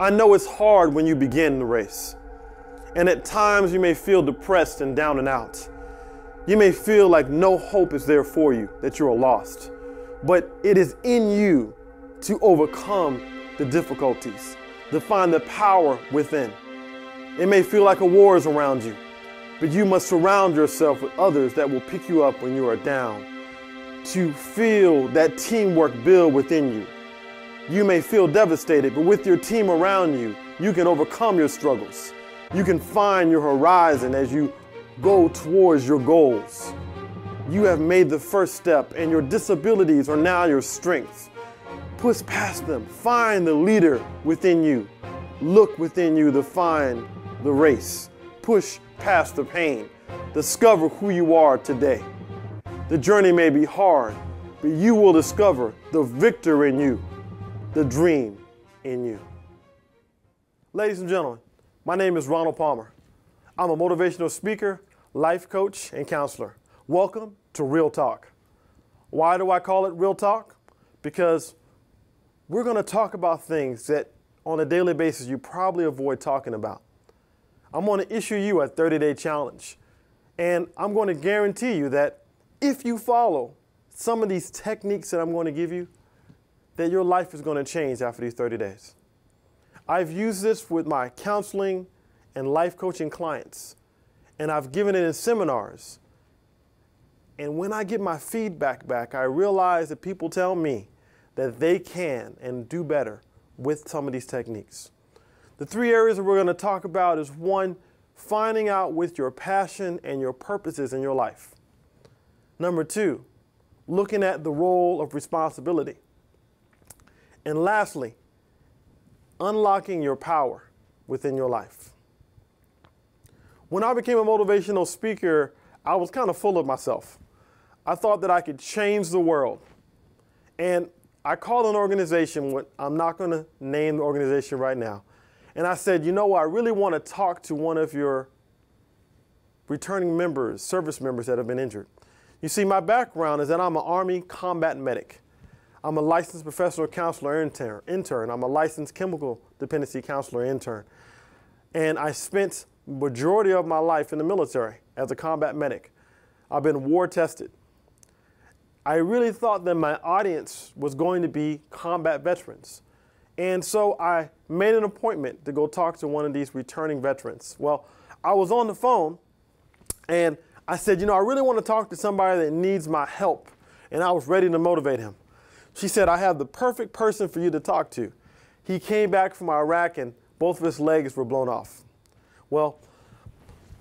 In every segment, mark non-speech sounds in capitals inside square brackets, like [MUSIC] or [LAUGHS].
I know it's hard when you begin the race. And at times you may feel depressed and down and out. You may feel like no hope is there for you, that you are lost. But it is in you to overcome the difficulties, to find the power within. It may feel like a war is around you, but you must surround yourself with others that will pick you up when you are down, to feel that teamwork build within you. You may feel devastated, but with your team around you, you can overcome your struggles. You can find your horizon as you go towards your goals. You have made the first step, and your disabilities are now your strengths. Push past them. Find the leader within you. Look within you to find the race. Push past the pain. Discover who you are today. The journey may be hard, but you will discover the victor in you, the dream in you. Ladies and gentlemen, my name is Ronald Palmer. I'm a motivational speaker, life coach, and counselor. Welcome to Real Talk. Why do I call it Real Talk? Because we're going to talk about things that on a daily basis you probably avoid talking about. I'm going to issue you a 30 day challenge. And I'm going to guarantee you that if you follow some of these techniques that I'm going to give you, that your life is going to change after these 30 days. I've used this with my counseling and life coaching clients, and I've given it in seminars. And when I get my feedback back, I realize that people tell me that they can and do better with some of these techniques. The three areas that we're going to talk about is one, finding out with your passion and your purposes in your life. Number two, looking at the role of responsibility. And lastly, unlocking your power within your life. When I became a motivational speaker, I was kind of full of myself. I thought that I could change the world. And I called an organization, I'm not going to name the organization right now, and I said, you know, I really want to talk to one of your returning members, service members that have been injured. You see, my background is that I'm an Army combat medic. I'm a licensed professional counselor intern. I'm a licensed chemical dependency counselor intern. And I spent majority of my life in the military as a combat medic. I've been war tested. I really thought that my audience was going to be combat veterans. And so I made an appointment to go talk to one of these returning veterans. Well, I was on the phone and I said, you know, I really want to talk to somebody that needs my help. And I was ready to motivate him. She said, I have the perfect person for you to talk to. He came back from Iraq and both of his legs were blown off. Well,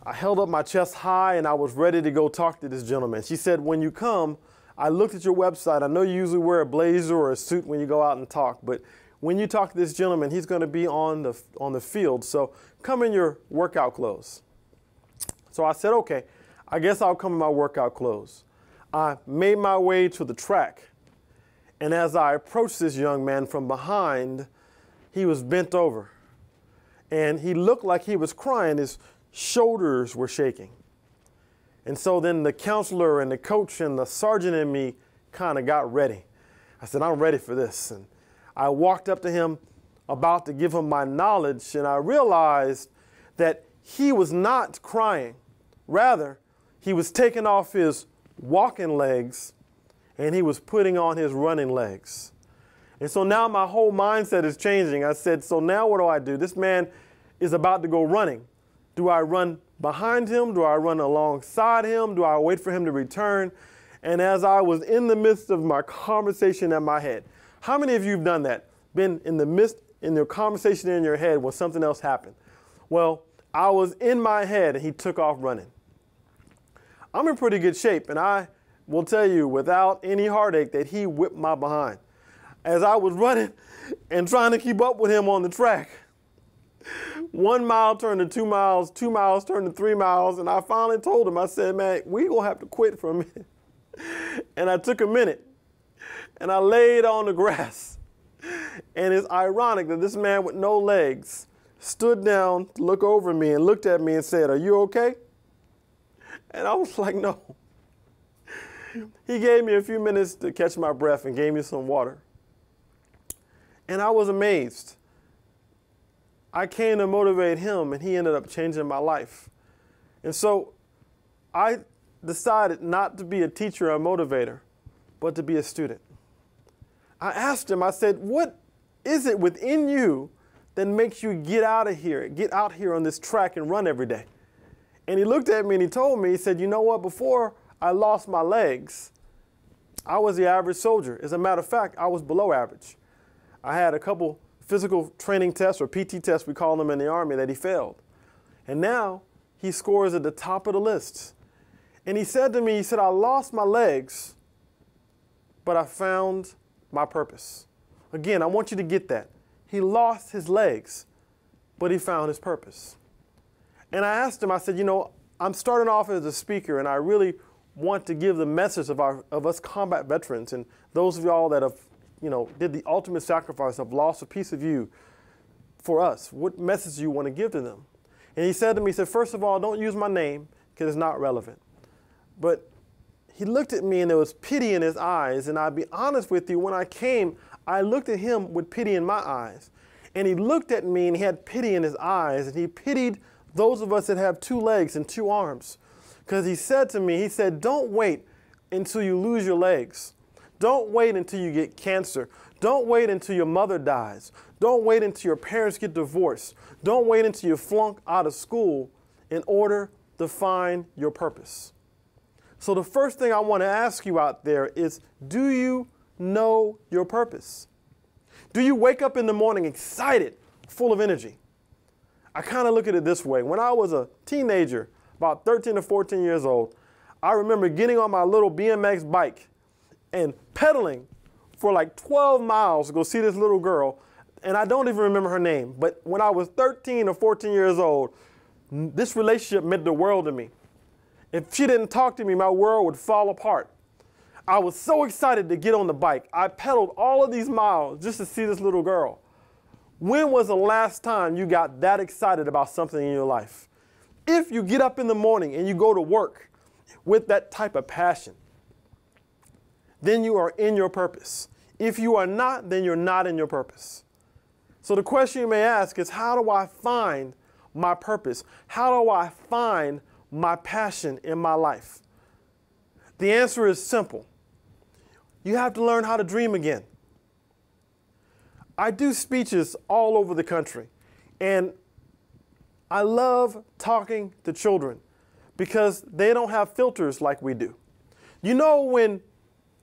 I held up my chest high and I was ready to go talk to this gentleman. She said, when you come, I looked at your website. I know you usually wear a blazer or a suit when you go out and talk, but when you talk to this gentleman, he's going to be on the, on the field. So come in your workout clothes. So I said, okay, I guess I'll come in my workout clothes. I made my way to the track. And as I approached this young man from behind, he was bent over. And he looked like he was crying. His shoulders were shaking. And so then the counselor and the coach and the sergeant and me kind of got ready. I said, I'm ready for this. And I walked up to him about to give him my knowledge, and I realized that he was not crying. Rather, he was taking off his walking legs and he was putting on his running legs. And so now my whole mindset is changing. I said, So now what do I do? This man is about to go running. Do I run behind him? Do I run alongside him? Do I wait for him to return? And as I was in the midst of my conversation in my head, how many of you have done that? Been in the midst, in your conversation in your head when something else happened? Well, I was in my head and he took off running. I'm in pretty good shape, and I will tell you without any heartache that he whipped my behind. As I was running and trying to keep up with him on the track, one mile turned to two miles, two miles turned to three miles, and I finally told him, I said, man, we gonna have to quit for a [LAUGHS] minute. And I took a minute and I laid on the grass. And it's ironic that this man with no legs stood down to look over me and looked at me and said, Are you okay? And I was like, No. He gave me a few minutes to catch my breath and gave me some water. And I was amazed I came to motivate him, and he ended up changing my life. And so I decided not to be a teacher or a motivator, but to be a student. I asked him, I said, What is it within you that makes you get out of here, get out here on this track and run every day? And he looked at me and he told me, He said, You know what? Before I lost my legs, I was the average soldier. As a matter of fact, I was below average. I had a couple physical training tests or PT tests, we call them in the Army, that he failed. And now he scores at the top of the list. And he said to me, he said, I lost my legs, but I found my purpose. Again, I want you to get that. He lost his legs, but he found his purpose. And I asked him, I said, you know, I'm starting off as a speaker, and I really want to give the message of, our, of us combat veterans and those of y'all that have you know, did the ultimate sacrifice of lost a piece of you for us, what message do you want to give to them? And he said to me, he said, first of all, don't use my name because it's not relevant. But he looked at me and there was pity in his eyes. And I'll be honest with you, when I came, I looked at him with pity in my eyes. And he looked at me and he had pity in his eyes. And he pitied those of us that have two legs and two arms. Because he said to me, he said, don't wait until you lose your legs. Don't wait until you get cancer. Don't wait until your mother dies. Don't wait until your parents get divorced. Don't wait until you flunk out of school in order to find your purpose. So, the first thing I want to ask you out there is do you know your purpose? Do you wake up in the morning excited, full of energy? I kind of look at it this way. When I was a teenager, about 13 or 14 years old, I remember getting on my little BMX bike and pedaling for like 12 miles to go see this little girl. And I don't even remember her name. But when I was 13 or 14 years old, this relationship meant the world to me. If she didn't talk to me, my world would fall apart. I was so excited to get on the bike. I pedaled all of these miles just to see this little girl. When was the last time you got that excited about something in your life? If you get up in the morning and you go to work with that type of passion, then you are in your purpose. If you are not, then you're not in your purpose. So the question you may ask is how do I find my purpose? How do I find my passion in my life? The answer is simple. You have to learn how to dream again. I do speeches all over the country, and I love talking to children because they don't have filters like we do. You know, when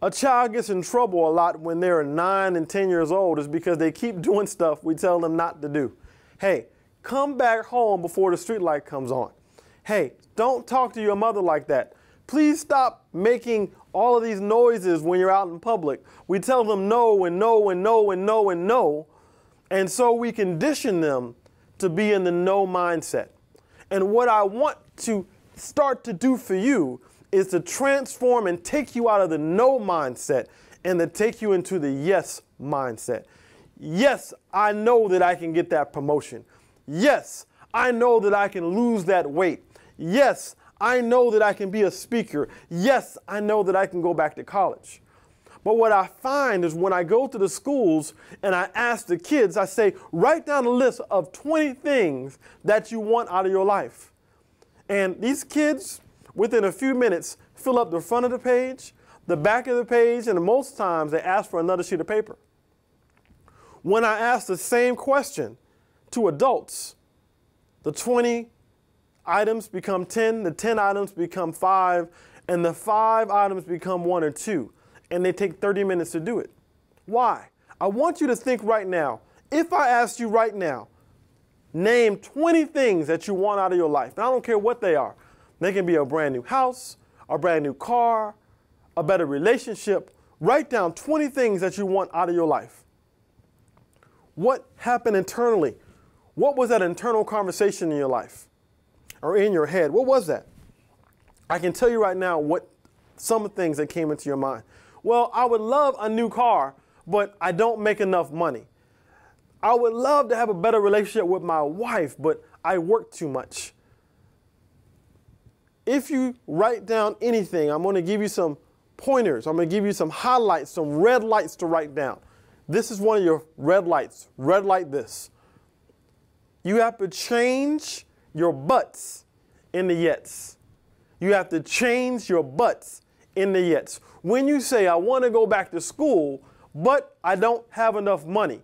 a child gets in trouble a lot when they're nine and 10 years old is because they keep [LAUGHS] doing stuff we tell them not to do. Hey, come back home before the street light comes on. Hey, don't talk to your mother like that. Please stop making all of these noises when you're out in public. We tell them no and no and no and no and no. And so we condition them to be in the no mindset. And what I want to start to do for you is to transform and take you out of the no mindset and to take you into the yes mindset. Yes, I know that I can get that promotion. Yes, I know that I can lose that weight. Yes, I know that I can be a speaker. Yes, I know that I can go back to college. But what I find is when I go to the schools and I ask the kids, I say, write down a list of 20 things that you want out of your life. And these kids, within a few minutes, fill up the front of the page, the back of the page, and most times they ask for another sheet of paper. When I ask the same question to adults, the 20 items become 10, the 10 items become 5, and the 5 items become 1 or 2, and they take 30 minutes to do it. Why? I want you to think right now. If I asked you right now, name 20 things that you want out of your life, and I don't care what they are, they can be a brand new house, a brand new car, a better relationship. Write down 20 things that you want out of your life. What happened internally? What was that internal conversation in your life or in your head? What was that? I can tell you right now what some things that came into your mind. Well, I would love a new car, but I don't make enough money. I would love to have a better relationship with my wife, but I work too much if you write down anything, I'm going to give you some pointers. I'm going to give you some highlights, some red lights to write down. This is one of your red lights. Red light this. You have to change your buts in the yets. You have to change your buts in the yets. When you say, I want to go back to school, but I don't have enough money,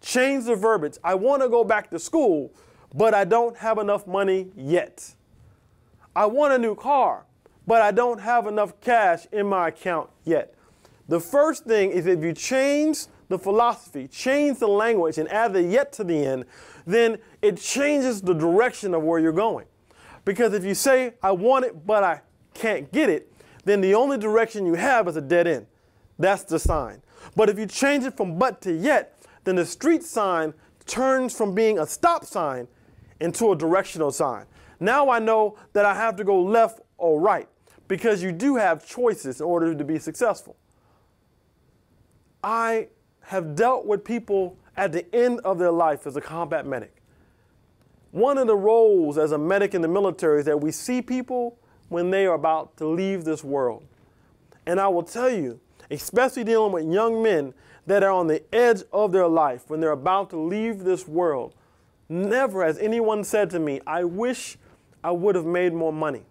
change the verbiage. I want to go back to school, but I don't have enough money yet. I want a new car, but I don't have enough cash in my account yet. The first thing is if you change the philosophy, change the language, and add the yet to the end, then it changes the direction of where you're going. Because if you say, I want it, but I can't get it, then the only direction you have is a dead end. That's the sign. But if you change it from but to yet, then the street sign turns from being a stop sign into a directional sign. Now I know that I have to go left or right because you do have choices in order to be successful. I have dealt with people at the end of their life as a combat medic. One of the roles as a medic in the military is that we see people when they are about to leave this world. And I will tell you, especially dealing with young men that are on the edge of their life when they're about to leave this world, never has anyone said to me, I wish I would have made more money.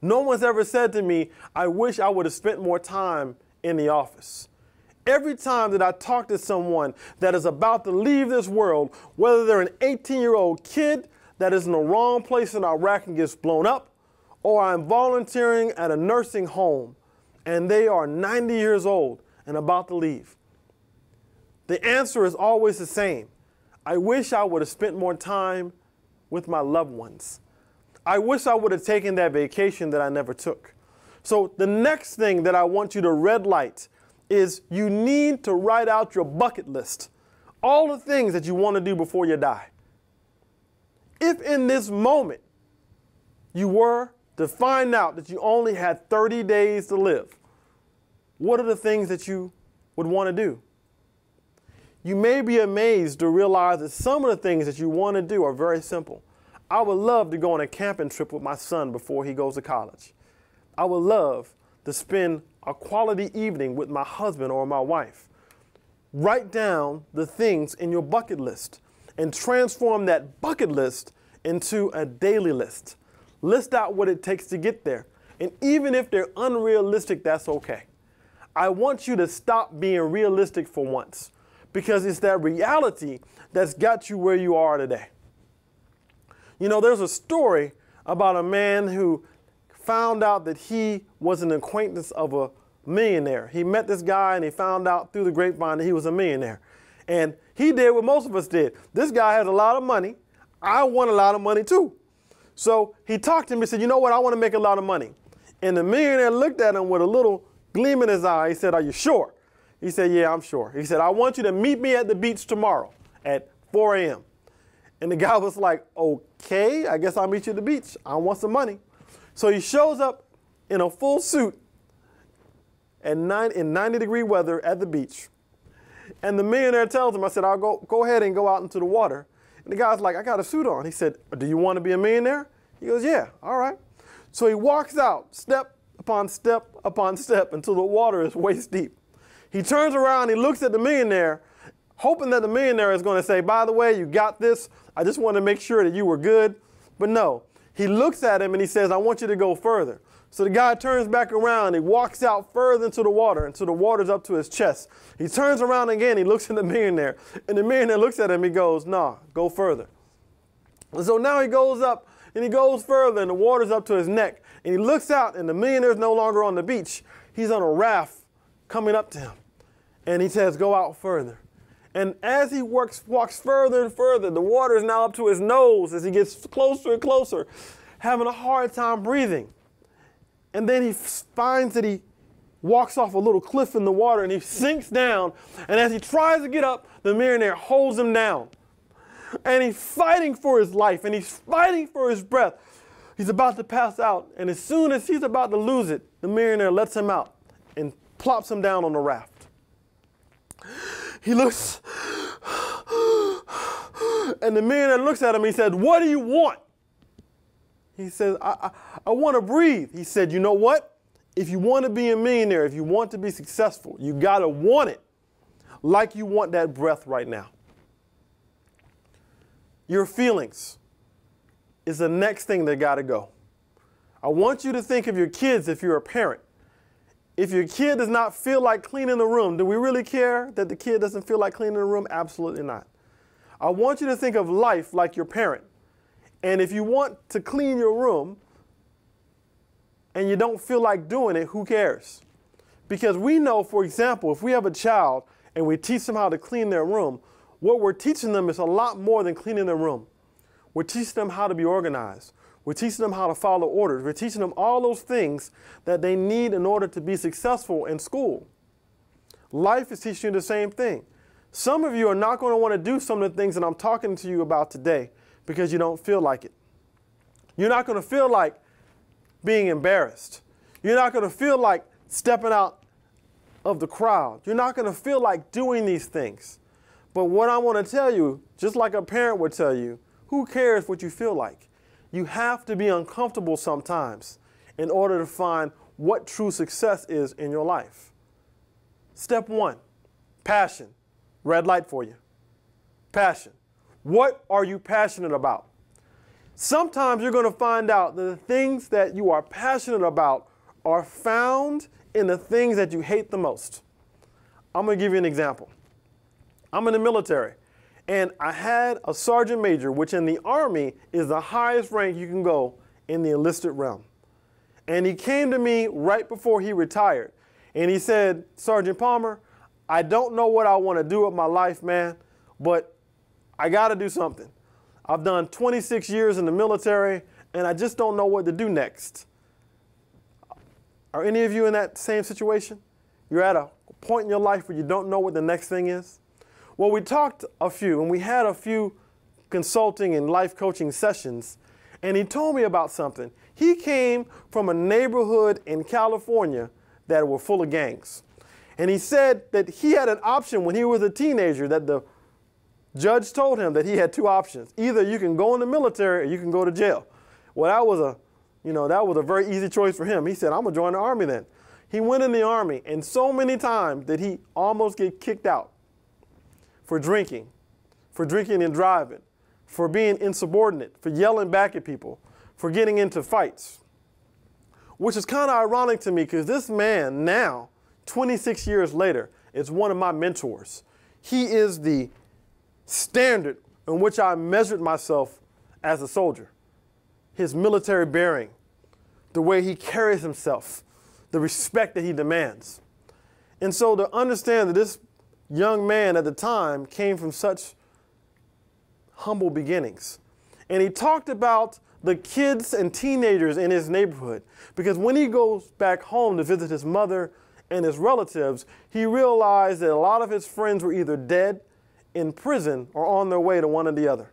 No one's ever said to me, I wish I would have spent more time in the office. Every time that I talk to someone that is about to leave this world, whether they're an 18 year old kid that is in the wrong place in Iraq and gets blown up, Oh, or I'm volunteering at a nursing home and they are 90 years old and about to leave, the answer is always the same. I wish I would have spent more time with my loved ones. I wish I would have taken that vacation that I never took. So, the next thing that I want you to red light is you need to write out your bucket list. All the things that you want to do before you die. If in this moment you were to find out that you only had 30 days to live, what are the things that you would want to do? You may be amazed to realize that some of the things that you want to do are very simple. I would love to go on a camping trip with my son before he goes to college. I would love to spend a quality evening with my husband or my wife. Write down the things in your bucket list and transform that bucket list into a daily list. List out what it takes to get there. And even if they're unrealistic, that's okay. I want you to stop being realistic for once because it's that reality that's got you where you are today. You know, there's a story about a man who found out that he was an acquaintance of a millionaire. He met this guy and he found out through the grapevine that he was a millionaire. And he did what most of us did. This guy has a lot of money. I want a lot of money too. So he talked to me and said, You know what? I want to make a lot of money. And the millionaire looked at him with a little gleam in his eye. He said, Are you sure? He said, Yeah, I'm sure. He said, I want you to meet me at the beach tomorrow at 4 a.m. And the guy was like, Okay, I guess I'll meet you at the beach. I want some money. So he shows up in a full suit nine, in 90 degree weather at the beach. And the millionaire tells him, I said, I'll go, go ahead and go out into the water. And the guy's like, I got a suit on. He said, Do you want to be a millionaire? He goes, Yeah, all right. So he walks out, step upon step upon step, until the water is [LAUGHS] waist deep. He turns around, he looks at the millionaire, hoping that the millionaire is going to say, By the way, you got this. I just wanted to make sure that you were good. But no, he looks at him and he says, I want you to go further. So the guy turns back around. He walks out further into the water until the water's up to his chest. He turns around again. He looks at the millionaire. And the millionaire looks at him. He goes, Nah, go further. And so now he goes up and he goes further and the water's up to his neck. And he looks out and the millionaire's no longer on the beach. He's on a raft coming up to him. And he says, Go out further. And as he works, walks further and further, the water is now up to his nose as he gets closer and closer, having a hard time breathing. And then he finds that he walks off a little cliff in the water and he sinks down. And as he tries to get up, the millionaire holds him down. And he's fighting for his life and he's fighting for his breath. He's about to pass out. And as soon as he's about to lose it, the millionaire lets him out and plops him down on the raft. He looks, [SIGHS] and the millionaire looks at him. He said, What do you want? He says, I, I, I want to breathe. He said, You know what? If you want to be a millionaire, if you want to be successful, you got to want it like you want that breath right now. your feelings is the next thing that got to go. I want you to think of your kids if you're a parent. If your kid does not feel like cleaning the room, do we really care that the kid doesn't feel like cleaning the room? Absolutely not. I want you to think of life like your parent. And if you want to clean your room and you don't feel like doing it, who cares? Because we know, for example, if we have a child and we teach them how to clean their room, what we're teaching them is a lot more than cleaning their room. We're teaching them how to be organized. We're teaching them how to follow orders. We're teaching them all those things that they need in order to be successful in school. Life is teaching you the same thing. Some of you are not going to want to do some of the things that I'm talking to you about today because you don't feel like it. You're not going to feel like being embarrassed. You're not going to feel like stepping out of the crowd. You're not going to feel like doing these things. But what I want to tell you, just like a parent would tell you, who cares what you feel like? You have to be uncomfortable sometimes in order to find what true success is in your life. Step one passion. Red light for you. Passion. What are you passionate about? Sometimes you're going to find out that the things that you are passionate about are found in the things that you hate the most. I'm going to give you an example. I'm in the military, and I had a sergeant major, which in the Army is the highest rank you can go in the enlisted realm. And he came to me right before he retired, and he said, Sergeant Palmer, I don't know what I want to do with my life, man, but I got to do something. I've done 26 years in the military, and I just don't know what to do next. Are any of you in that same situation? You're at a point in your life where you don't know what the next thing is? Well, we talked a few, and we had a few consulting and life coaching sessions, and he told me about something. He came from a neighborhood in California that were full of gangs. And he said that he had an option when he was a teenager that the judge told him that he had two options. Either you can go in the military or you can go to jail. Well, that was a, you know, that was a very easy choice for him. He said, I'm gonna join the army then. He went in the army and so many times did he almost get kicked out for drinking, for drinking and driving, for being insubordinate, for yelling back at people, for getting into fights. Which is kind of ironic to me because this man now 26 years later, is one of my mentors. He is the standard in which I measured myself as a soldier. His military bearing, the way he carries himself, the respect that he demands. And so to understand that this young man at the time came from such humble beginnings. And he talked about the kids and teenagers in his neighborhood because when he goes back home to visit his mother and his relatives, he realized that a lot of his friends were either dead, in prison, or on their way to one or the other.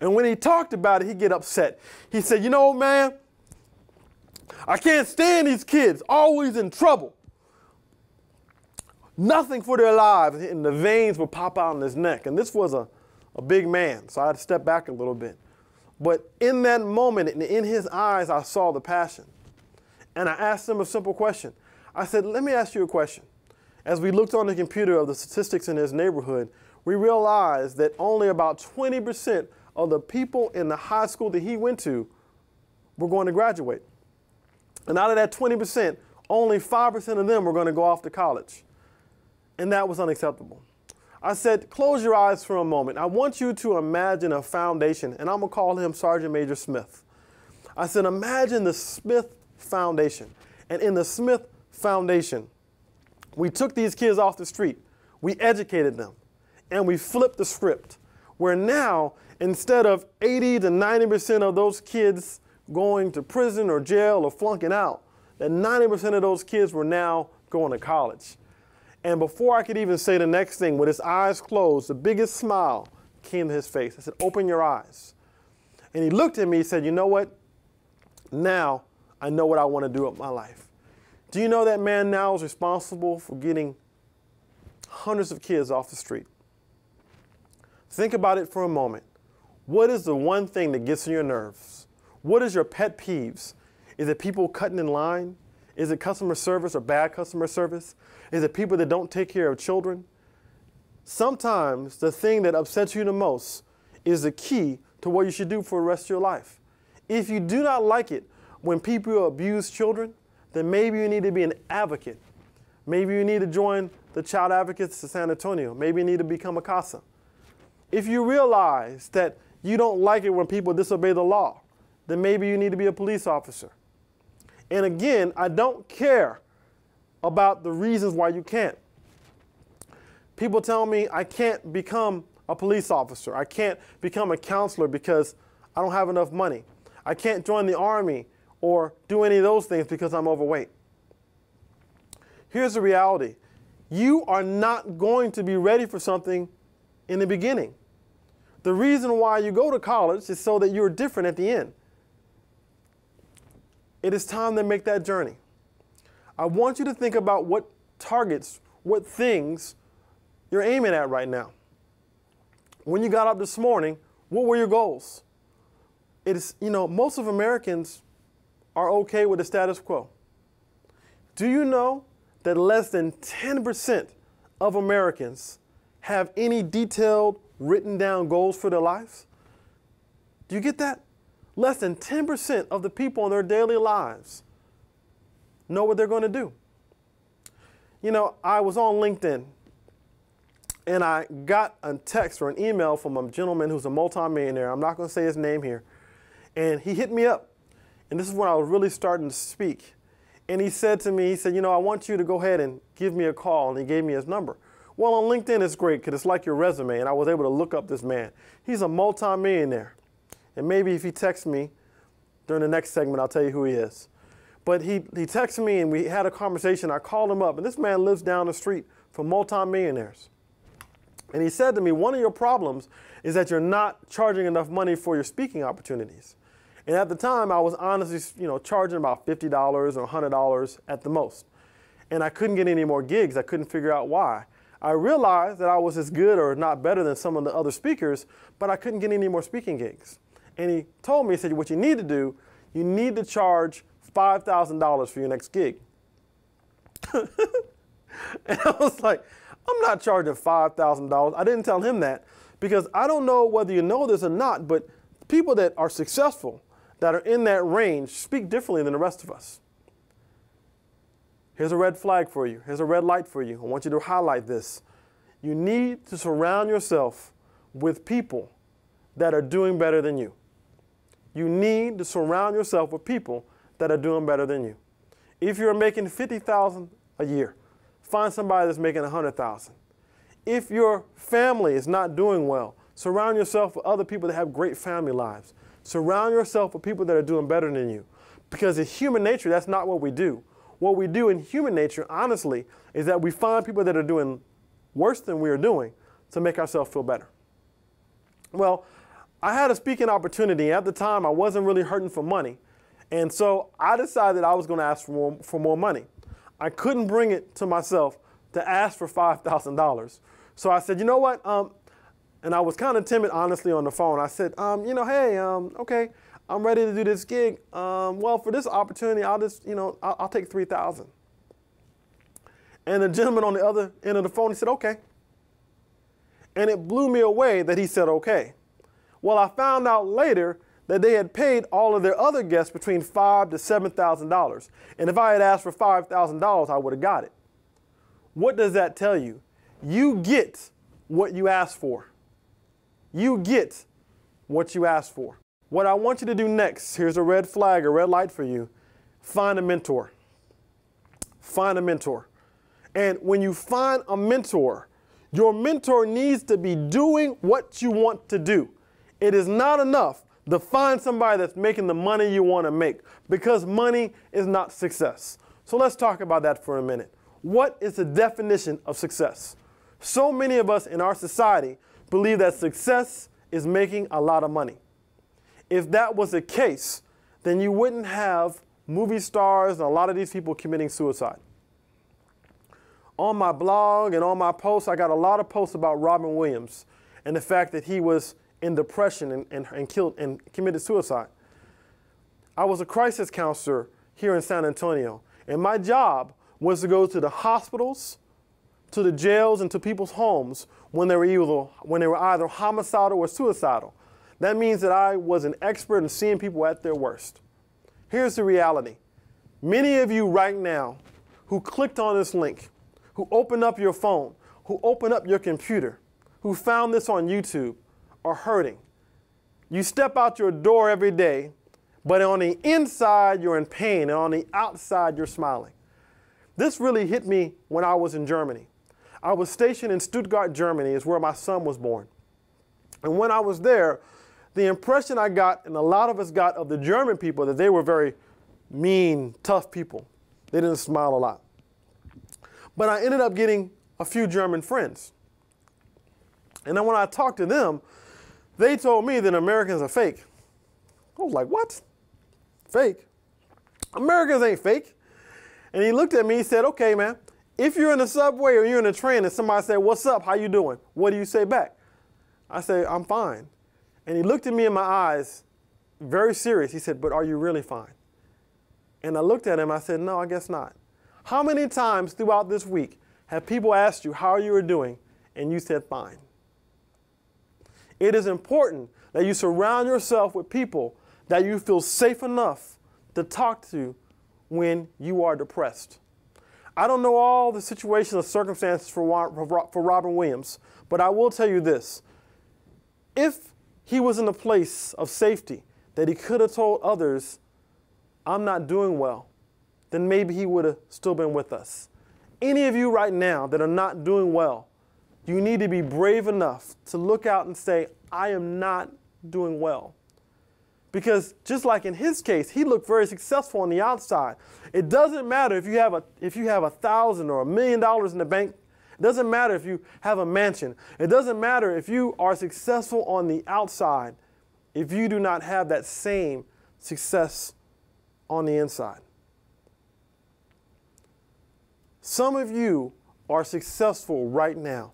And when he talked about it, he'd get upset. He said, You know, man, I can't stand these kids, always in trouble. Nothing for their lives, and the veins would pop out on his neck. And this was a, a big man, so I had to step back a little bit. But in that moment, and in his eyes, I saw the passion. And I asked him a simple question I said, let me ask you a question. As we looked on the computer of the statistics in his neighborhood, we realized that only about 20% of the people in the high school that he went to were going to graduate. And out of that 20%, only 5% of them were going to go off to college. And that was unacceptable. I said, close your eyes for a moment. I want you to imagine a foundation, and I'm going to call him Sergeant Major Smith. I said, imagine the Smith Foundation. And in the Smith foundation. We took these kids off the street, we educated them, and we flipped the script. Where now, instead of 80 to 90% of those kids going to prison or jail or flunking out, that 90% of those kids were now going to college. And before I could even say the next thing, with his eyes closed, the biggest smile came to his face. I said, Open your eyes. And he looked at me and said, You know what? Now I know what I want to do with my life. Do you know that man now is responsible for getting hundreds of kids off the street? Think about it for a moment. What is the one thing that gets on your nerves? What is your pet peeves? Is it people cutting in line? Is it customer service or bad customer service? Is it people that don't take care of children? Sometimes the thing that upsets you the most is the key to what you should do for the rest of your life. If you do not like it when people abuse children, then maybe you need to be an advocate. Maybe you need to join the Child Advocates of San Antonio. Maybe you need to become a CASA. If you realize that you don't like it when people disobey the law, then maybe you need to be a police officer. And again, I don't care about the reasons why you can't. People tell me I can't become a police officer. I can't become a counselor because I don't have enough money. I can't join the army or do any of those things because I'm overweight. Here's the reality you are not going to be ready for something in the beginning. The reason why you go to college is so that you're different at the end. It is time to make that journey. I want you to think about what targets, what things you're aiming at right now. When you got up this morning, what were your goals? It is, you know, most of Americans are okay with the status quo. Do you know that less than 10% of Americans have any detailed written down goals for their lives? Do you get that? Less than 10% of the people in their daily lives know what they're going to do. You know, I was on LinkedIn and I got a text or an email from a gentleman who's a multimillionaire. I'm not going to say his name here. And he hit me up. And this is when I was really starting to speak. And he said to me, he said, you know, I want you to go ahead and give me a call. And he gave me his number. Well, on LinkedIn, it's great because it's like your resume. And I was able to look up this man. He's a multimillionaire. And maybe if he texts me during the next segment, I'll tell you who he is. But he, he texted me and we had a conversation. I called him up. And this man lives down the street from multimillionaires. And he said to me, one of your problems is that you're not charging enough money for your speaking opportunities. And at the time, I was honestly, you know, charging about $50 or $100 at the most. And I couldn't get any more gigs. I couldn't figure out why. I realized that I was as good or not better than some of the other speakers, but I couldn't get any more speaking gigs. And he told me, he said, what you need to do, you need to charge $5,000 for your next gig. [LAUGHS] and I was like, I'm not charging $5,000. I didn't tell him that because I don't know whether you know this or not, but people that are successful, that are in that range speak differently than the rest of us. Here's a red flag for you. Here's a red light for you. I want you to highlight this. You need to surround yourself with people that are doing better than you. You need to surround yourself with people that are doing better than you. If you're making 50,000 a year, find somebody that's making 100,000. If your family is not doing well, surround yourself with other people that have great family lives. Surround yourself with people that are doing better than you. Because in human nature, that's not what we do. What we do in human nature, honestly, is that we find people that are doing worse than we are doing to make ourselves feel better. Well, I had a speaking opportunity. At the time, I wasn't really hurting for money. And so I decided I was going to ask for more, for more money. I couldn't bring it to myself to ask for $5,000. So I said, you know what? Um, and I was kind of timid, honestly, on the phone. I said, um, you know, hey, um, okay, I'm ready to do this gig. Um, well, for this opportunity, I'll just, you know, I'll, I'll take 3000 And the gentleman on the other end of the phone, he said, okay. And it blew me away that he said, okay. Well, I found out later that they had paid all of their other guests between five to seven thousand dollars. And if I had asked for five thousand dollars, I would have got it. What does that tell you? You get what you ask for. You get what you ask for. What I want you to do next, here's a red flag, a red light for you. Find a mentor. Find a mentor. And when you find a mentor, your mentor needs to be doing what you want to do. It is not enough to find somebody that's making the money you want to make because money is not success. So let's talk about that for a minute. What is the definition of success? So many of us in our society believe that success is making a lot of money. If that was the case, then you wouldn't have movie stars and a lot of these people committing suicide. On my blog and on my posts, I got a lot of posts about Robin Williams and the fact that he was in depression and, and, and killed and committed suicide. I was a crisis counselor here in San Antonio, and my job was to go to the hospitals, to the jails and to people's homes when they were either, when they were either homicidal or suicidal. That means that I was an expert in seeing people at their worst. Here's the reality. Many of you right now who clicked on this link, who opened up your phone, who opened up your computer, who found this on YouTube, are hurting. You step out your door every day, but on the inside you're in pain, and on the outside you're smiling. This really hit me when I was in Germany. I was stationed in Stuttgart, Germany, is where my son was born. And when I was there, the impression I got, and a lot of us got of the German people, that they were very mean, tough people. They didn't smile a lot. But I ended up getting a few German friends. And then when I talked to them, they told me that Americans are fake. I was like, what? Fake? Americans ain't fake. And he looked at me, he said, okay, man, if you're in the subway or you're in a train and somebody said, what's up, how you doing? What do you say back? I say, I'm fine. And he looked at me in my eyes, very serious. He said, but are you really fine? And I looked at him, I said, no, I guess not. How many times throughout this week have people asked you how you are doing and you said fine? It is important that you surround yourself with people that you feel safe enough to talk to when you are depressed. I don't know all the situations or circumstances for, for Robin Williams, but I will tell you this. If he was in a place of safety that he could have told others, I'm not doing well, then maybe he would have still been with us. Any of you right now that are not doing well, you need to be brave enough to look out and say, I am not doing well. Because just like in his case, he looked very successful on the outside. It doesn't matter if you have a if you have a thousand or a million dollars in the bank. It doesn't matter if you have a mansion. It doesn't matter if you are successful on the outside if you do not have that same success on the inside. Some of you are successful right now.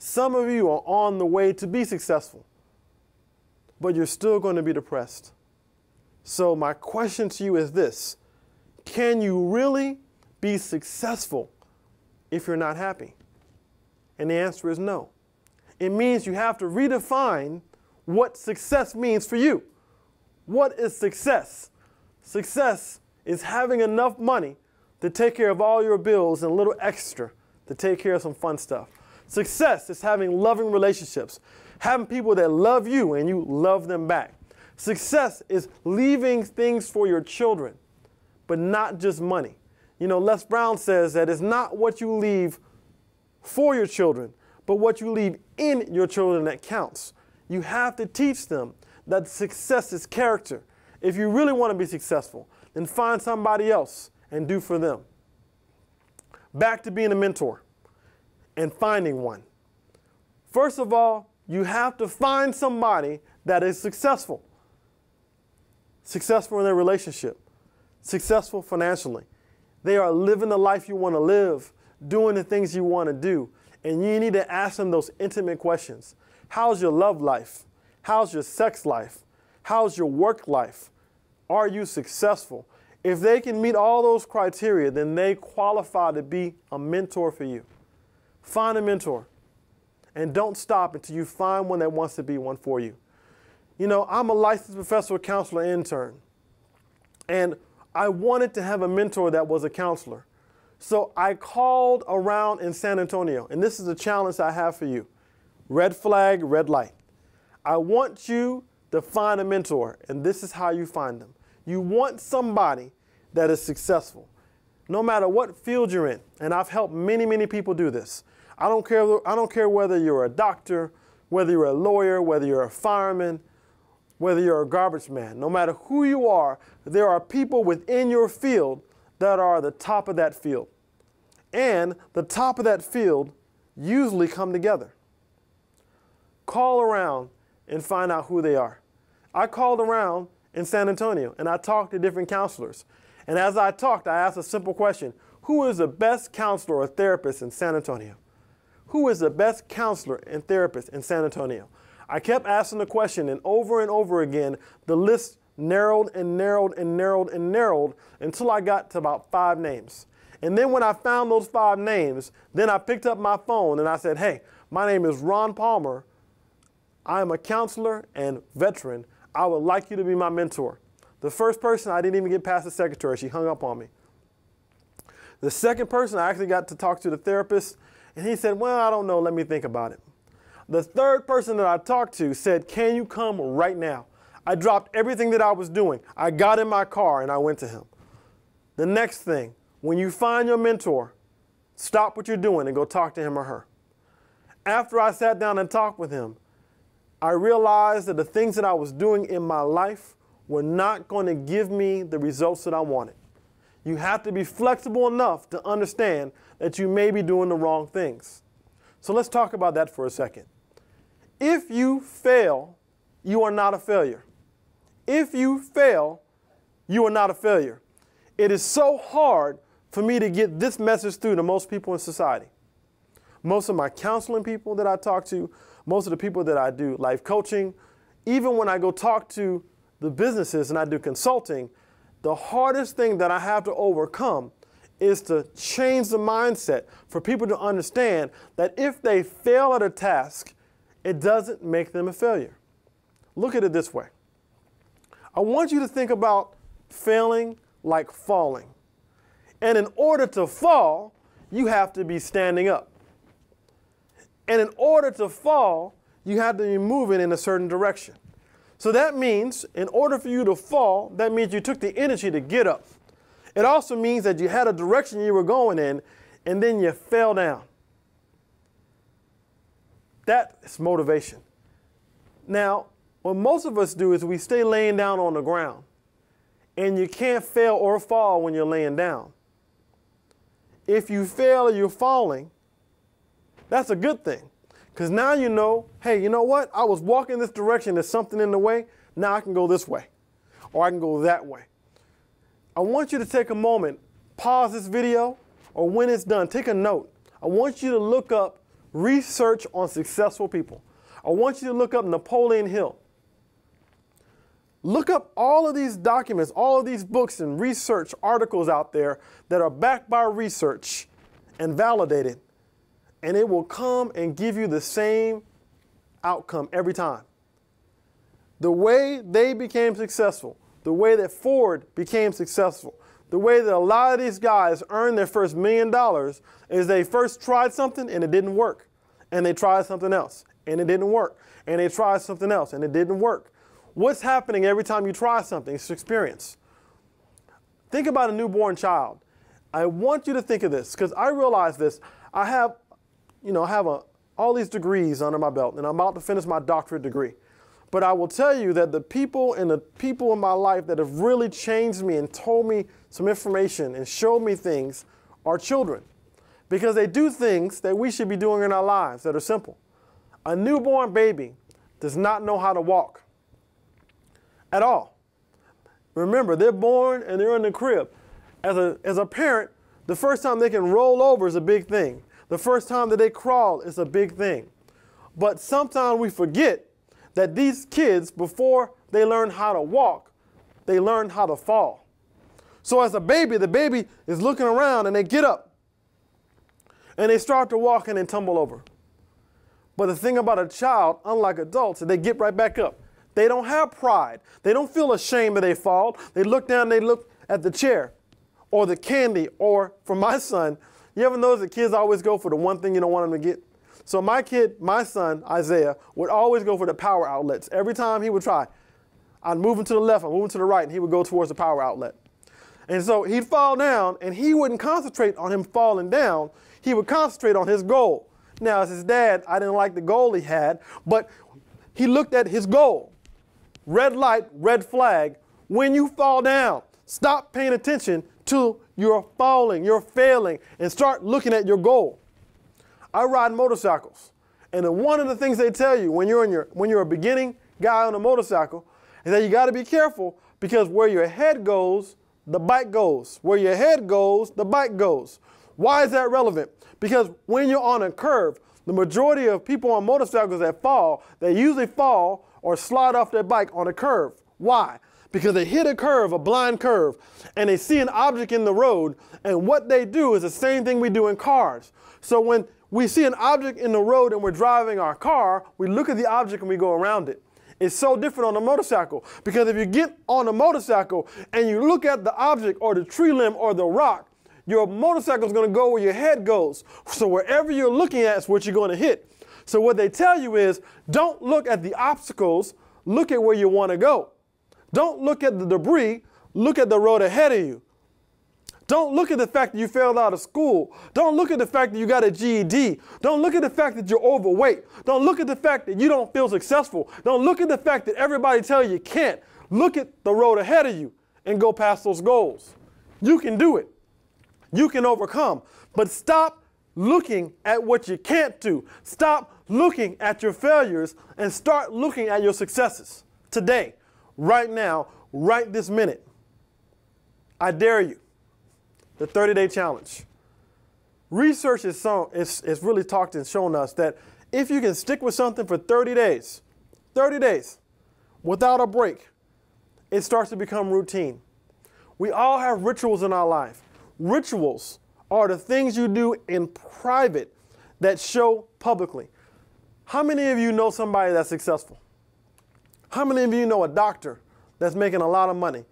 Some of you are on the way to be successful, but you're still going to be depressed. So, my question to you is this Can you really be successful if you're not happy? And the answer is no. It means you have to redefine what success means for you. What is success? Success is having enough money to take care of all your bills and a little extra to take care of some fun stuff. Success is having loving relationships, having people that love you and you love them back. Success is leaving things for your children, but not just money. You know, Les Brown says that it's not what you leave for your children, but what you leave in your children that counts. You have to teach them that success is character. If you really want to be successful, then find somebody else and do for them. Back to being a mentor and finding one. First of all, you have to find somebody that is successful. Successful in their relationship, successful financially. They are living the life you want to live, doing the things you want to do. And you need to ask them those intimate questions. How's your love life? How's your sex life? How's your work life? Are you successful? If they can meet all those criteria, then they qualify to be a mentor for you. Find a mentor. And don't stop until you find one that wants to be one for you. You know, I'm a licensed professional counselor intern. And I wanted to have a mentor that was a counselor. So I called around in San Antonio, and this is a challenge I have for you. Red flag, red light. I want you to find a mentor, and this is how you find them. You want somebody that is successful, no matter what field you're in. And I've helped many, many people do this. I don't care, I don't care whether you're a doctor, whether you're a lawyer, whether you're a fireman, whether you're a garbage man. No matter who you are, there are people within your field that are the top of that field. And the top of that field usually come together. Call around and find out who they are. I called around in San Antonio and I talked to different counselors. And as I talked, I asked a simple question Who is the best counselor or therapist in San Antonio? Who is the best counselor and therapist in San Antonio? I kept asking the question, and over and over again, the list narrowed and narrowed and narrowed and narrowed until I got to about five names. And then when I found those five names, then I picked up my phone and I said, hey, my name is Ron Palmer. I am a counselor and veteran. I would like you to be my mentor. The first person, I didn't even get past the secretary. She hung up on me. The second person, I actually got to talk to the therapist, and he said, Well, I don't know. Let me think about it. The third person that I talked to said, Can you come right now? I dropped everything that I was doing. I got in my car and I went to him. The next thing, when you find your mentor, stop what you're doing and go talk to him or her. After I sat down and talked with him, I realized that the things that I was doing in my life were not going to give me the results that I wanted. You have to be flexible enough to understand that you may be doing the wrong things. So let's talk about that for a second. If you fail, you are not a failure. If you fail, you are not a failure. It is so hard for me to get this message through to most people in society. Most of my counseling people that I talk to, most of the people that I do life coaching, even when I go talk to the businesses and I do consulting, the hardest thing that I have to overcome is to change the mindset for people to understand that if they fail at a task, it doesn't make them a failure. Look at it this way I want you to think about failing like falling. And in order to fall, you have to be standing up. And in order to fall, you have to be moving in a certain direction. So that means, in order for you to fall, that means you took the energy to get up. It also means that you had a direction you were going in, and then you fell down. That is motivation. Now, what most of us do is we stay laying down on the ground, and you can't fail or fall when you're laying down. If you fail or you're falling, that's a good thing. Because now you know, hey, you know what? I was walking this direction, there's something in the way. Now I can go this way, or I can go that way. I want you to take a moment, pause this video, or when it's done, take a note. I want you to look up research on successful people. I want you to look up Napoleon Hill. Look up all of these documents, all of these books and research articles out there that are backed by research and validated and it will come and give you the same outcome every time. The way they became successful, the way that Ford became successful, the way that a lot of these guys earned their first million dollars is they first tried something and it didn't work. And they tried something else and it didn't work. And they tried something else and it didn't work. What's happening every time you try something? It's experience. Think about a newborn child. I want you to think of this because I realize this. I have you know, I have a, all these degrees under my belt, and I'm about to finish my doctorate degree. But I will tell you that the people and the people in my life that have really changed me and told me some information and showed me things are children. Because they do things that we should be doing in our lives that are simple. A newborn baby does not know how to walk at all. Remember, they're born and they're in the crib. As a, as a parent, the first time they can roll over is a big thing. The first time that they crawl is a big thing. But sometimes we forget that these kids, before they learn how to walk, they learn how to fall. So as a baby, the baby is looking around and they get up and they start to walk and then tumble over. But the thing about a child, unlike adults, they get right back up. They don't have pride. They don't feel ashamed of their fault. They look down, they look at the chair or the candy, or for my [LAUGHS] son, you ever notice that kids always go for the one thing you don't want them to get? So my kid, my son, Isaiah, would always go for the power outlets. Every time he would try, I'd move him to the left, I'd move him to the right, and he would go towards the power outlet. And so he'd fall down, and he wouldn't concentrate on him falling down. He would concentrate on his goal. Now, as his dad, I didn't like the goal he had, but he looked at his goal. Red light, red flag. When you fall down, stop paying attention to you're falling, you're failing, and start looking at your goal. I ride motorcycles, and one of the things they tell you when you're in your when you're a beginning guy on a motorcycle is that you got to be careful because where your head goes, the bike goes. Where your head goes, the bike goes. Why is that relevant? Because when you're on a curve, the majority of people on motorcycles that fall, they usually fall or slide off their bike on a curve. Why? because they hit a curve, a blind curve, and they see an object in the road, and what they do is the same thing we do in cars. So when we see an object in the road and we're driving our car, we look at the object and we go around it. It's so different on a motorcycle because if you get on a motorcycle and you look at the object or the tree limb or the rock, your motorcycle is going to go where your head goes. So wherever you're looking at is what you're going to hit. So what they tell you is don't look at the obstacles, look at where you want to go. Don't look at the debris, look at the road ahead of you. Don't look at the fact that you failed out of school. Don't look at the fact that you got a GED. Don't look at the fact that you're overweight. Don't look at the fact that you don't feel successful. Don't look at the fact that everybody tell you you can't. Look at the road ahead of you and go past those goals. You can do it. You can overcome. But stop looking at what you can't do. Stop looking at your failures and start looking at your successes today, right now, right this minute. I dare you the 30 day challenge. Research is, so, is, is really talked and shown us that if you can stick with something for 30 days, 30 days, without a break, it starts to become routine. We all have rituals in our life. Rituals are the things you do in private that show publicly. How many of you know somebody that's successful? How many of you know a doctor that's making a lot of money?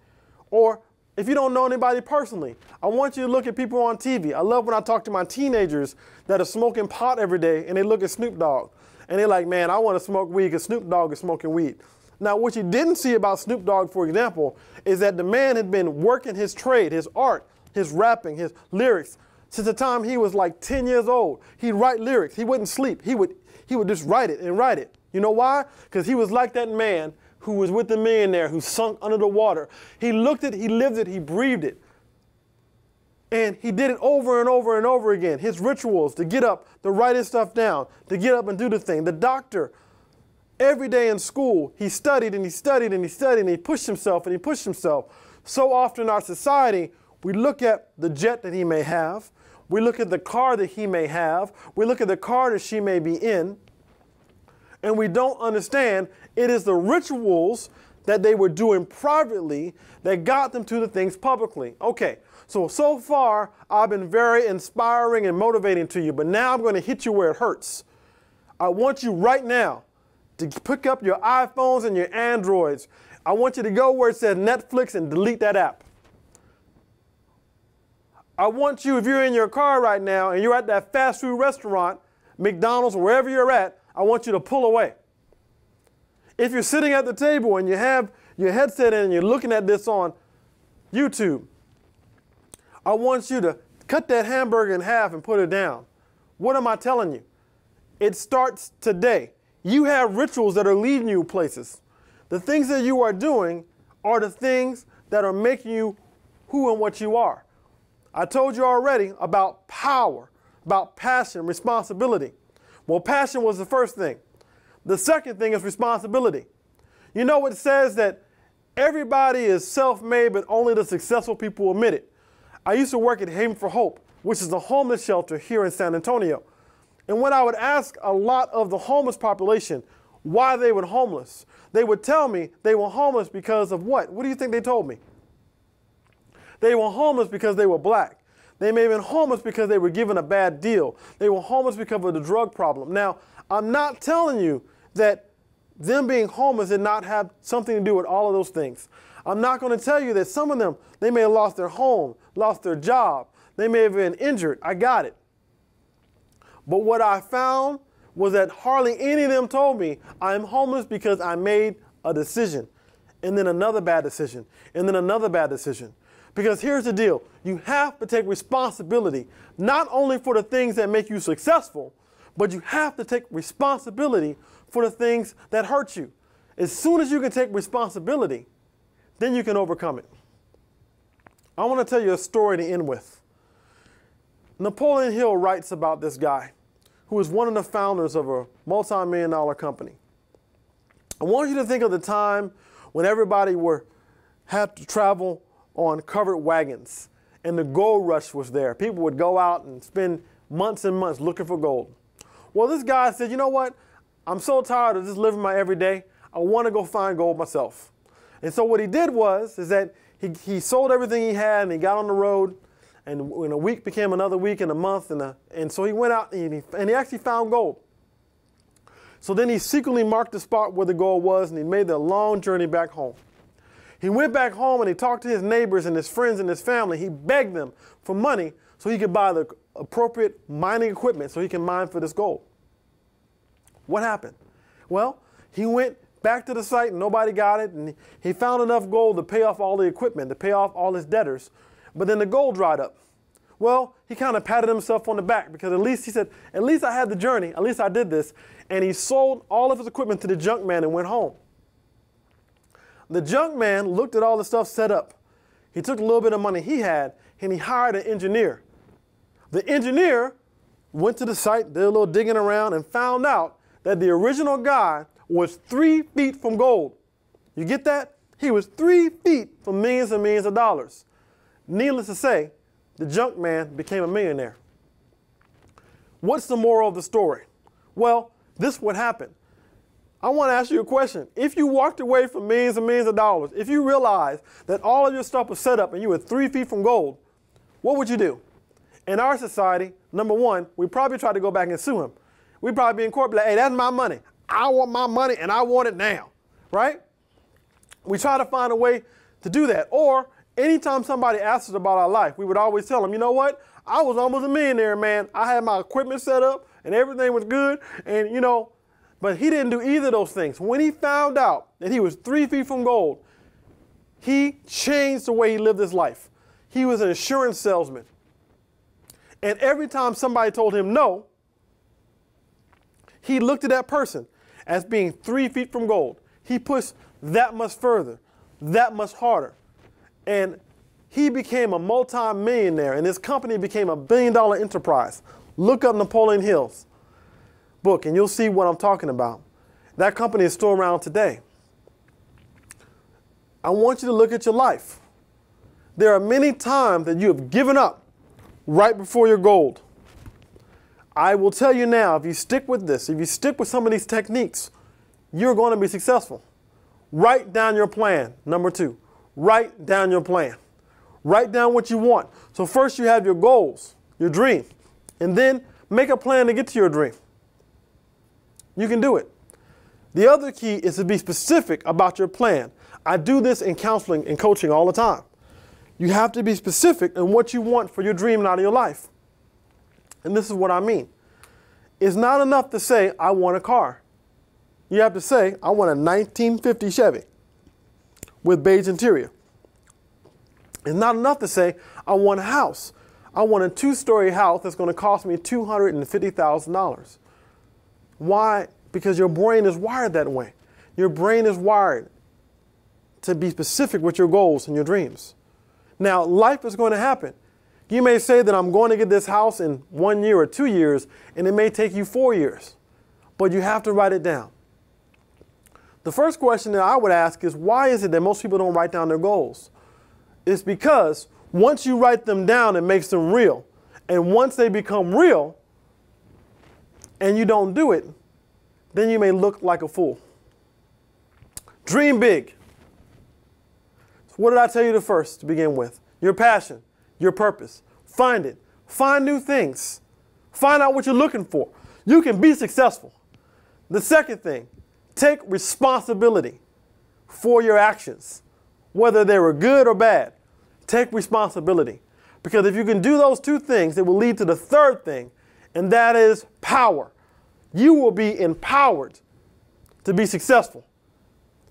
Or if you don't know anybody personally, I want you to look at people on TV. I love when I talk to my teenagers that are smoking pot every day and they look at Snoop Dogg and they're like, man, I want to smoke weed because Snoop Dogg is smoking weed. Now, what you didn't see about Snoop Dogg, for example, is that the man had been working his trade, his art, his rapping, his lyrics, since the time he was like 10 years old. He'd write lyrics. He wouldn't sleep. He would, he would just write it and write it. You know why? Because he was like that man who was with the millionaire who sunk under the water. He looked it, he lived it, he breathed it. And he did it over and over and over again. His rituals to get up, to write his stuff down, to get up and do the thing. The doctor, every day in school, he studied and he studied and he studied and he pushed himself and he pushed himself. So often in our society, we look at the jet that he may have, we look at the car that he may have, we look at the car that she may be in, and we don't understand it is the rituals that they were doing privately that got them to the things publicly. Okay, so so far I've been very inspiring and motivating to you, but now I'm going to hit you where it hurts. I want you right now to pick up your iPhones and your Androids. I want you to go where it says Netflix and delete that app. I want you, if you're in your car right now and you're at that fast food restaurant, McDonald's, wherever you're at, I want you to pull away. If you're sitting at the table and you have your headset in and you're looking at this on YouTube, I want you to cut that hamburger in half and put it down. What am I telling you? It starts today. You have rituals that are leading you places. The things that you are doing are the things that are making you who and what you are. I told you already about power, about passion, responsibility. Well, passion was the first thing. The second thing is responsibility. You know, it says that everybody is self made, but only the successful people admit it. I used to work at Haven for Hope, which is a homeless shelter here in San Antonio. And when I would ask a lot of the homeless population why they were homeless, they would tell me they were homeless because of what? What do you think they told me? They were homeless because they were black. They may have been homeless because they were given a bad deal. They were homeless because of the drug problem. Now, I'm not telling you that them being homeless did not have something to do with all of those things. I'm not going to tell you that some of them, they may have lost their home, lost their job, they may have been injured. I got it. But what I found was that hardly any of them told me I'm homeless because I made a decision, and then another bad decision, and then another bad decision. Because here's the deal you have to take responsibility not only for the things that make you successful, but you have to take responsibility for the things that hurt you. As soon as you can take responsibility, then you can overcome it. I want to tell you a story to end with. Napoleon Hill writes about this guy who was one of the founders of a multi million dollar company. I want you to think of the time when everybody were had to travel on covered wagons and the gold rush was there. People would go out and spend months and months looking for gold. Well, this guy said, you know what? I'm so tired of just living my everyday. I want to go find gold myself. And so what he did was is that he, he sold everything he had and he got on the road and when a week became another week and a month and, a, and so he went out and he, and he actually found gold. So then he secretly marked the spot where the gold was and he made the long journey back home. He went back home and he talked to his neighbors and his friends and his family. He begged them for money so he could buy the appropriate mining equipment so he can mine for this gold. What happened? Well, he went back to the site and nobody got it and he found enough gold to pay off all the equipment, to pay off all his debtors. But then the gold dried up. Well, he kind of patted himself on the back because at least he said, at least I had the journey, at least I did this. And he sold all of his equipment to the junk man and went home. The junk man looked at all the stuff set up. He took a little bit of money he had and he hired an engineer. The engineer went to the site, did a little digging around, and found out that the original guy was three feet from gold. You get that? He was three feet from millions and millions of dollars. Needless to say, the junk man became a millionaire. What's the moral of the story? Well, this would happen. I want to ask you a question. If you walked away from millions and millions of dollars, if you realized that all of your stuff was set up and you were three feet from gold, what would you do? In our society, number one, we probably try to go back and sue him. We'd probably be in court, like, hey, that's my money. I want my money and I want it now, right? We try to find a way to do that. Or anytime somebody asks us about our life, we would always tell them, you know what? I was almost a millionaire, man. I had my equipment set up and everything was good. And, you know, but he didn't do either of those things. When he found out that he was three feet from gold, he changed the way he lived his life. He was an insurance salesman. And every time somebody told him no, he looked at that person as being three feet from gold. He pushed that much further, that much harder. And he became a multi-millionaire and his company became a billion dollar enterprise. Look up Napoleon Hill's book and you'll see what I'm talking about. That company is still around today. I want you to look at your life. There are many times that you have given up right before your gold. I will tell you now, if you stick with this, if you stick with some of these techniques, you're going to be successful. Write down your plan. Number two, write down your plan. Write down what you want. So first you have your goals, your dream, and then make a plan to get to your dream. You can do it. The other key is to be specific about your plan. I do this in counseling and coaching all the time. You have to be specific in what you want for your dream out of your life. And this is what I mean. It's not enough to say, I want a car. You have to say, I want a 1950 Chevy with beige interior. It's not enough to say, I want a house. I want a two story house that's going to cost me $250,000. Why? Because your brain is wired that way. Your brain is wired to be specific with your goals and your dreams. Now, life is going to happen. You may say that I'm going to get this house in one year or two years, and it may take you four years, but you have to write it down. The first question that I would ask is why is it that most people don't write down their goals? It's because once you write them down, it makes them real. And once they become real and you don't do it, then you may look like a fool. Dream big. What did I tell you the first to begin with? Your passion, your purpose. Find it. Find new things. Find out what you're looking for. You can be successful. The second thing, take responsibility for your actions, whether they were good or bad. Take responsibility. Because if you can do those two things, it will lead to the third thing, and that is power. You will be empowered to be successful.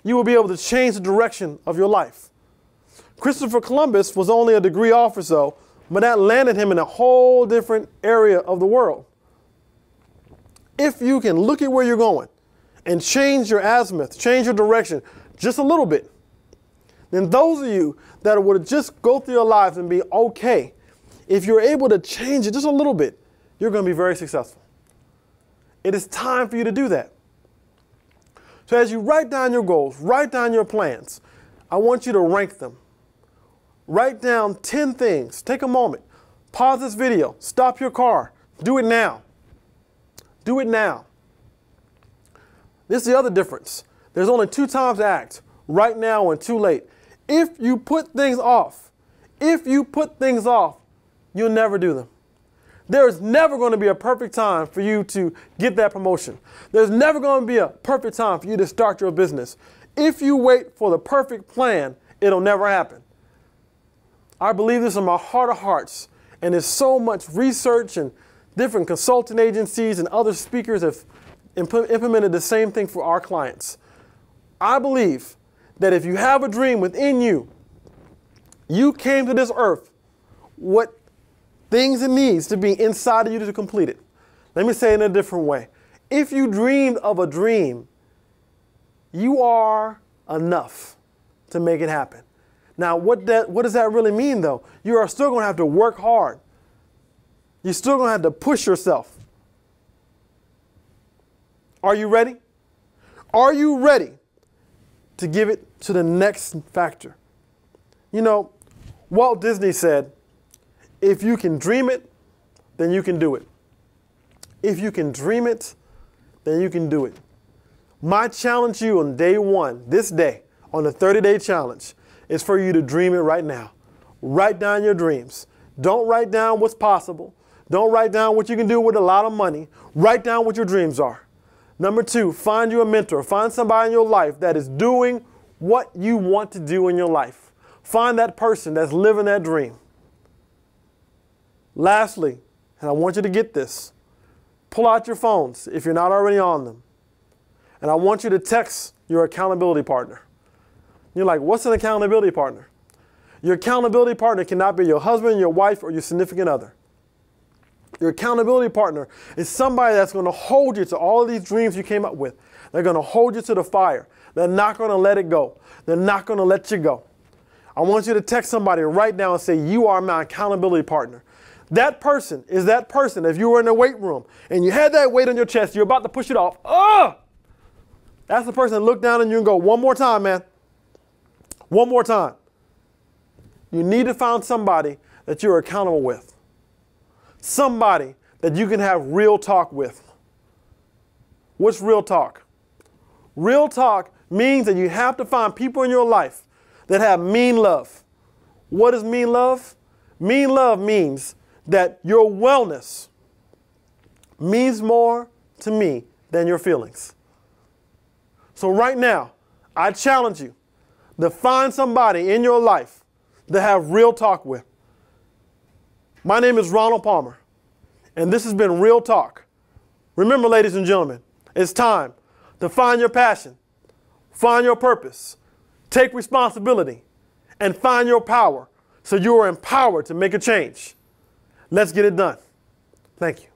You will be able to change the direction of your life. Christopher Columbus was only a degree off or so, but that landed him in a whole different area of the world. If you can look at where you're going and change your azimuth, change your direction just a little bit, then those of you that would just go through your lives and be okay, if you're able to change it just a little bit, you're going to be very successful. It is time for you to do that. So as you write down your goals, write down your plans, I want you to rank them. Write down 10 things. Take a moment. Pause this video. Stop your car. Do it now. Do it now. This is the other difference. There's only two times to act right now and too late. If you put things off, if you put things off, you'll never do them. There's never going to be a perfect time for you to get that promotion. There's never going to be a perfect time for you to start your business. If you wait for the perfect plan, it'll never happen. I believe this in my heart of hearts, and there's so much research and different consulting agencies and other speakers have implemented the same thing for our clients. I believe that if you have a dream within you, you came to this earth, what things it needs to be inside of you to complete it. Let me say it in a different way. If you dreamed of a dream, you are enough to make it happen. Now, what, that, what does that really mean, though? You are still going to have to work hard. You're still going to have to push yourself. Are you ready? Are you ready to give it to the next factor? You know, Walt Disney said, if you can dream it, then you can do it. If you can dream it, then you can do it. My challenge to you on day one, this day, on the 30 day challenge, is for you to dream it right now. Write down your dreams. Don't write down what's possible. Don't write down what you can do with a lot of money. Write down what your dreams are. Number two, find you a mentor. Find somebody in your life that is doing what you want to do in your life. Find that person that's living that dream. Lastly, and I want you to get this, pull out your phones if you're not already on them. And I want you to text your accountability partner. You're like, what's an accountability partner? Your accountability partner cannot be your husband, your wife, or your significant other. Your accountability partner is somebody that's going to hold you to all of these dreams you came up with. They're going to hold you to the fire. They're not going to let it go. They're not going to let you go. I want you to text somebody right now and say, You are my accountability partner. That person is that person. If you were in the weight room and you had that weight on your chest, you're about to push it off. Oh! That's the person look down on you and go, One more time, man. One more time. You need to find somebody that you're accountable with. Somebody that you can have real talk with. What's real talk? Real talk means that you have to find people in your life that have mean love. What does mean love? Mean love means that your wellness means more to me than your feelings. So, right now, I challenge you to find somebody in your life to have real talk with. My name is Ronald Palmer, and this has been Real Talk. Remember, ladies and gentlemen, it's time to find your passion, find your purpose, take responsibility, and find your power so you are empowered to make a change. Let's get it done. Thank you.